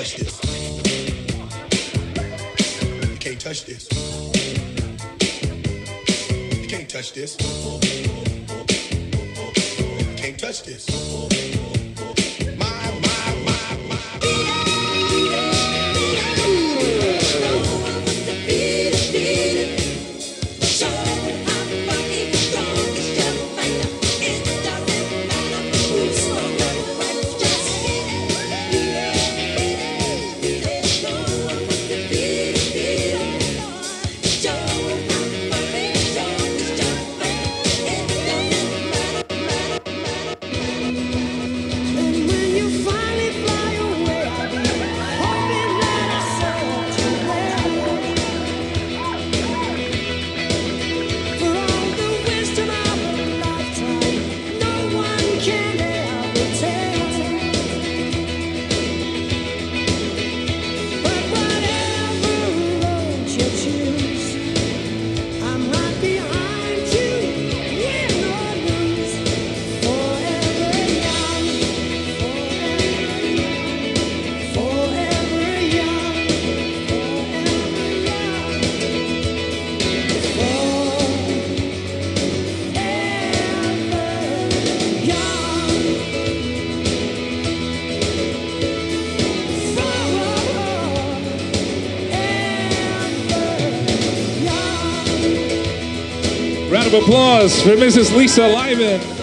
touch this. Can't touch this. Can't touch this. You can't touch this. Round of applause for Mrs. Lisa Lyman.